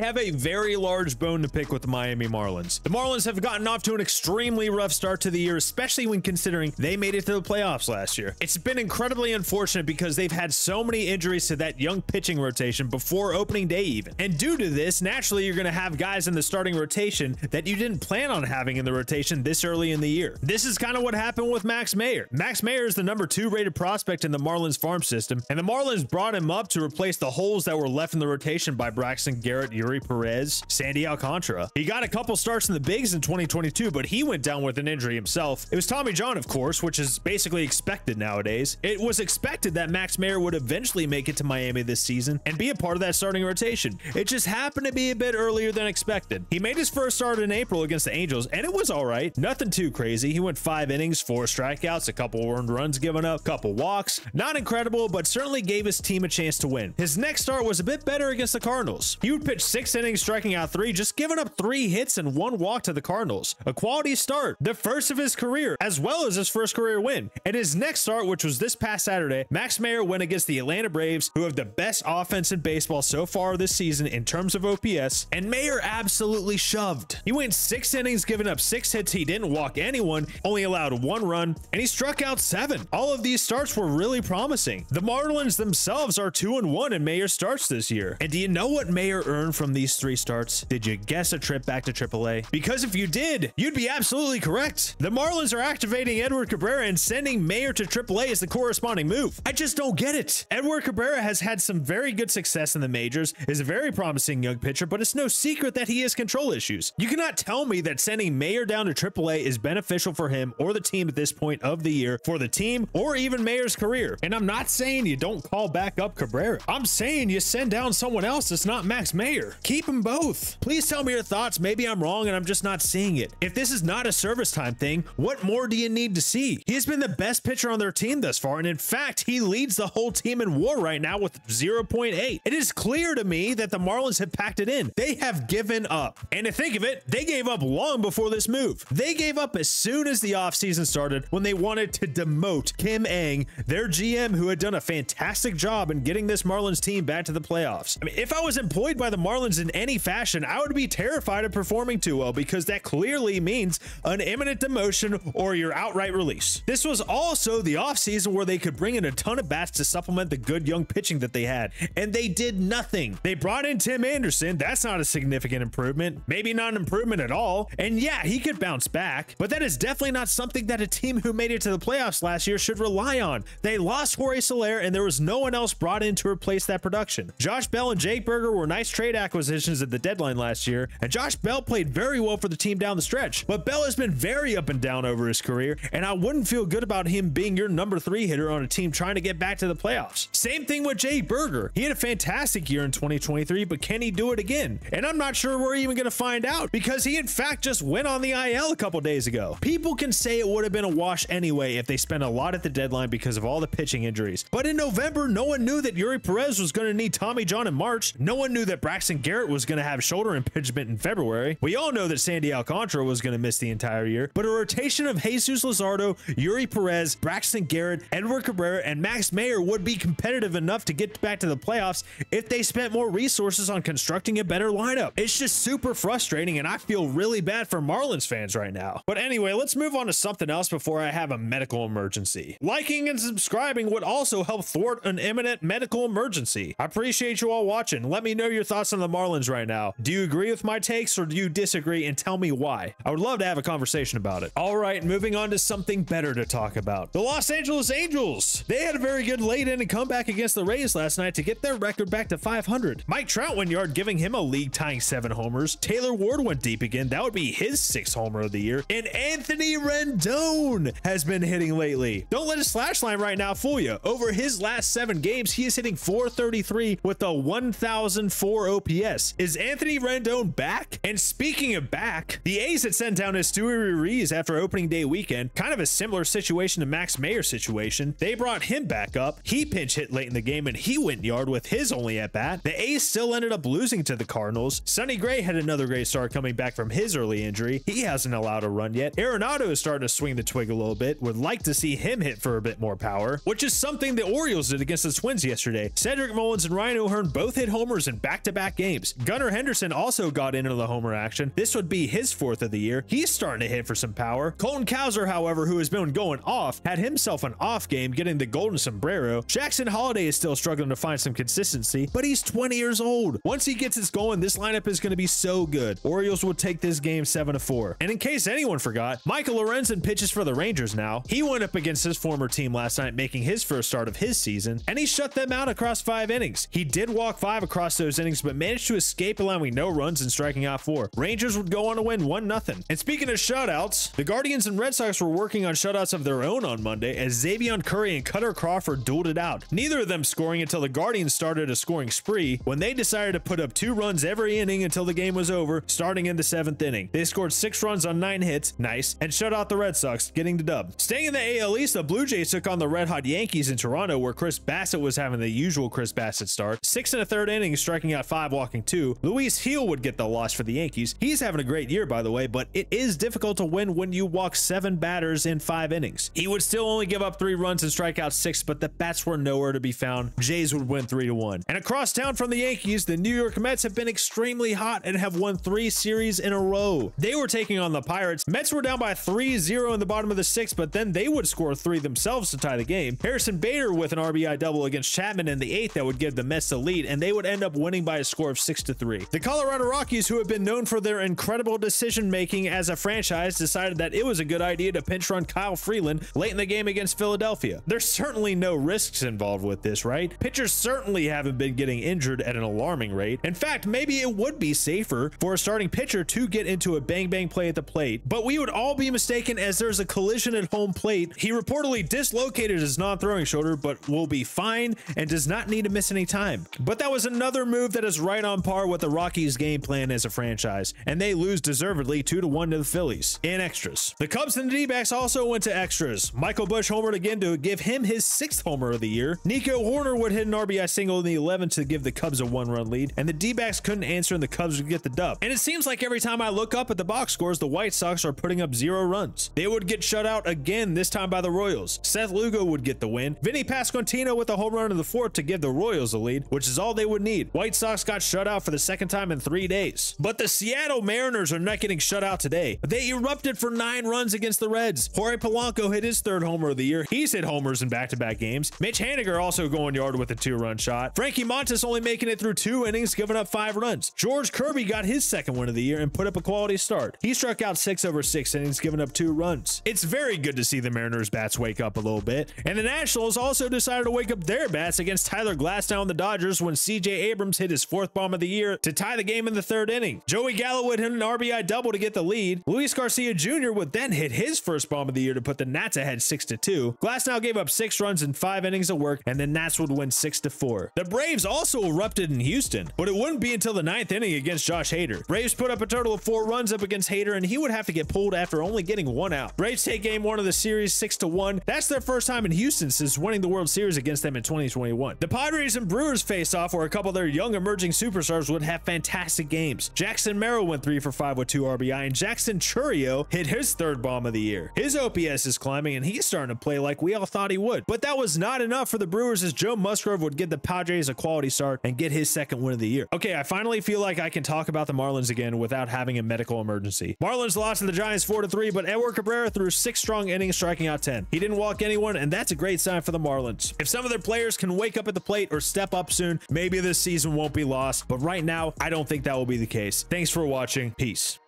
have a very large bone to pick with the Miami Marlins. The Marlins have gotten off to an extremely rough start to the year, especially when considering they made it to the playoffs last year. It's been incredibly unfortunate because they've had so many injuries to that young pitching rotation before opening day even. And due to this, naturally you're going to have guys in the starting rotation that you didn't plan on having in the rotation this early in the year. This is kind of what happened with Max Meyer. Max Meyer is the number two rated prospect in the Marlins farm system, and the Marlins brought him up to replace the holes that were left in the rotation by Braxton Garrett, Eury Perez, Sandy Alcantara. He got a couple starts in the bigs in 2022, but he went down with an injury himself. It was Tommy John, of course, which is basically expected nowadays. It was expected that Max Meyer would eventually make it to Miami this season and be a part of that starting rotation. It just happened to be a bit earlier than expected. He made his first start in April against the Angels, and it was all right. Nothing too crazy. He went five innings, four strikeouts, a couple earned runs given up, a couple walks. Not incredible, but certainly gave his team a chance to win. His next start was a bit better against the Cardinals. He would pitch six innings, striking out three, just giving up three hits and one walk to the Cardinals. A quality start, the first of his career, as well as his first career win. And his next start, which was this past Saturday, Max Meyer went against the Atlanta Braves, who have the best offense in baseball so far this season in terms of OPS, and Meyer absolutely shoved. He went six innings, giving up six hits. He didn't walk anyone, only allowed one run, and he struck out seven. All of these starts were really promising. The Marlins themselves are two and one in Meyer starts this year. And do you know what Meyer earned from these three starts? Did you guess a trip back to AAA? Because if you did, you'd be absolutely correct. The Marlins are activating Edward Cabrera and sending Meyer to AAA as the corresponding move. I just don't get it. Edward Cabrera has had some very good success in the majors, is a very promising young pitcher, but it's no secret that he has control issues. You cannot tell me that sending Meyer down to AAA is beneficial for him or the team at this point of the year, for the team or even Meyer's career. And I'm not saying you don't call back up Cabrera. I'm saying you send down someone else that's not Max Keep them both. Please tell me your thoughts. Maybe I'm wrong and I'm just not seeing it. If this is not a service time thing, what more do you need to see? He has been the best pitcher on their team thus far, and in fact, he leads the whole team in WAR right now with 0.8. It is clear to me that the Marlins have packed it in. They have given up. And to think of it, they gave up long before this move. They gave up as soon as the offseason started when they wanted to demote Kim Ng, their GM, who had done a fantastic job in getting this Marlins team back to the playoffs. I mean, if I was employed by the Marlins in any fashion, I would be terrified of performing too well because that clearly means an imminent demotion or your outright release. This was also the offseason where they could bring in a ton of bats to supplement the good young pitching that they had, and they did nothing. They brought in Tim Anderson. That's not a significant improvement, maybe not an improvement at all. And yeah, he could bounce back, but that is definitely not something that a team who made it to the playoffs last year should rely on. They lost Jorge Soler, and there was no one else brought in to replace that production. Josh Bell and Jake Burger were nice trade acquisitions at the deadline last year, and Josh Bell played very well for the team down the stretch. But Bell has been very up and down over his career, and I wouldn't feel good about him being your number three hitter on a team trying to get back to the playoffs. Same thing with Jay Burger. He had a fantastic year in 2023, but can he do it again? And I'm not sure we're even going to find out because he, in fact, just went on the IL a couple days ago. People can say it would have been a wash anyway if they spent a lot at the deadline because of all the pitching injuries. But in November, no one knew that Eury Perez was going to need Tommy John in March. No one knew that Braxton Garrett was going to have shoulder impingement in February. We all know that Sandy Alcantara was going to miss the entire year. But a rotation of Jesus Luzardo, Eury Perez, Braxton Garrett, Edward Cabrera, and Max Meyer would be competitive enough to get back to the playoffs if they spent more resources on constructing a better lineup. It's just super frustrating, and I feel really bad for Marlins fans right now. But anyway, let's move on to something else before I have a medical emergency. Liking and subscribing would also help thwart an imminent medical emergency. I appreciate you all watching. Let me know your thoughts on the Marlins right now. Do you agree with my takes or do you disagree and tell me why? I would love to have a conversation about it. All right, moving on to something better to talk about. The Los Angeles Angels. They had a very good late inning comeback against the Rays last night to get their record back to 500. Mike Trout went yard, giving him a league tying seven homers. Taylor Ward went deep again. That would be his sixth homer of the year. And Anthony Rendon has been hitting lately. Don't let a slash line right now fool you. Over his last seven games, he is hitting 433 with a 1004 OPS. Is Anthony Rendon back? And speaking of back, the A's had sent down Esteury Ruiz after opening day weekend. Kind of a similar situation to Max Meyer's situation. They brought him back up. He pinch hit late in the game and he went yard with his only at bat. The A's still ended up losing to the Cardinals. Sonny Gray had another great start coming back from his early injury. He hasn't allowed a run yet. Arenado is starting to swing the twig a little bit. Would like to see him hit for a bit more power, which is something the Orioles did against the Twins yesterday. Cedric Mullins and Ryan O'Hearn both hit homers in back-to-back games games. Gunnar Henderson also got into the homer action. This would be his fourth of the year. He's starting to hit for some power. Colton Cowser, however, who has been going off, had himself an off game getting the golden sombrero. Jackson Holliday is still struggling to find some consistency, but he's 20 years old. Once he gets this going, this lineup is going to be so good. Orioles will take this game 7 to 4. And in case anyone forgot, Michael Lorenzen pitches for the Rangers now. He went up against his former team last night, making his first start of his season, and he shut them out across five innings. He did walk five across those innings, but managed to escape, allowing no runs and striking out four. Rangers would go on to win 1 0. And speaking of shutouts, the Guardians and Red Sox were working on shutouts of their own on Monday as Xzavion Curry and Kutter Crawford dueled it out. Neither of them scoring until the Guardians started a scoring spree when they decided to put up two runs every inning until the game was over, starting in the seventh inning. They scored six runs on nine hits, nice, and shut out the Red Sox, getting the dub. Staying in the AL East, the Blue Jays took on the Red Hot Yankees in Toronto, where Chris Bassitt was having the usual Chris Bassitt start. Six and a third inning, striking out five, walking two. Luis Gil would get the loss for the Yankees. He's having a great year, by the way, but it is difficult to win when you walk seven batters in five innings. He would still only give up three runs and strike out six, but the bats were nowhere to be found. Jays would win three to one. And across town from the Yankees, the New York Mets have been extremely hot and have won three series in a row. They were taking on the Pirates. Mets were down by 3-0 in the bottom of the sixth, but then they would score three themselves to tie the game. Harrison Bader with an RBI double against Chapman in the eighth that would give the Mets the lead, and they would end up winning by a score of six to three. The Colorado Rockies, who have been known for their incredible decision making as a franchise, decided that it was a good idea to pinch run Kyle Freeland late in the game against Philadelphia. There's certainly no risks involved with this, right? Pitchers certainly haven't been getting injured at an alarming rate. In fact, maybe it would be safer for a starting pitcher to get into a bang bang play at the plate, but we would all be mistaken as there's a collision at home plate. He reportedly dislocated his non throwing shoulder, but will be fine and does not need to miss any time. But that was another move that is right on par with the Rockies' game plan as a franchise, and they lose deservedly 2 to 1 to the Phillies in extras. The Cubs and the D backs also went to extras. Michael Busch homered again to give him his sixth homer of the year. Nico Hoerner would hit an RBI single in the 11th to give the Cubs a one run lead, and the D backs couldn't answer, and the Cubs would get the dub. And it seems like every time I look up at the box scores, the White Sox are putting up zero runs. They would get shut out again, this time by the Royals. Seth Lugo would get the win. Vinny Pasquantino with a home run in the fourth to give the Royals the lead, which is all they would need. White Sox got shut out for the second time in three days. But the Seattle Mariners are not getting shut out today. They erupted for nine runs against the Reds. Jorge Polanco hit his third homer of the year. He's hit homers in back-to-back games. Mitch Haniger also going yard with a two-run shot. Frankie Montas only making it through two innings, giving up five runs. George Kirby got his second win of the year and put up a quality start. He struck out six over six innings, giving up two runs. It's very good to see the Mariners bats wake up a little bit. And the Nationals also decided to wake up their bats against Tyler Glasnow and the Dodgers when CJ Abrams hit his fourth bomb of the year to tie the game in the third inning. Joey Gallo would hit an RBI double to get the lead. Luis Garcia Jr. would then hit his first bomb of the year to put the Nats ahead 6 to 2. Glasnow gave up six runs in five innings of work, and the Nats would win 6 to 4. The Braves also erupted in Houston, but it wouldn't be until the ninth inning against Josh Hader. Braves put up a total of four runs up against Hader, and he would have to get pulled after only getting one out. Braves take game one of the series 6 to 1. That's their first time in Houston since winning the World Series against them in 2021. The Padres and Brewers face off where a couple of their young emerging superstars would have fantastic games. Jackson Merrill went 3 for 5 with 2 RBI, and Jackson Chourio hit his third bomb of the year. His OPS is climbing, and he's starting to play like we all thought he would. But that was not enough for the Brewers as Joe Musgrove would give the Padres a quality start and get his second win of the year. Okay, I finally feel like I can talk about the Marlins again without having a medical emergency. Marlins lost to the Giants 4 to 3, but Edward Cabrera threw six strong innings, striking out 10. He didn't walk anyone, and that's a great sign for the Marlins. If some of their players can wake up at the plate or step up soon, maybe this season won't be lost. But right now, I don't think that will be the case. Thanks for watching. Peace.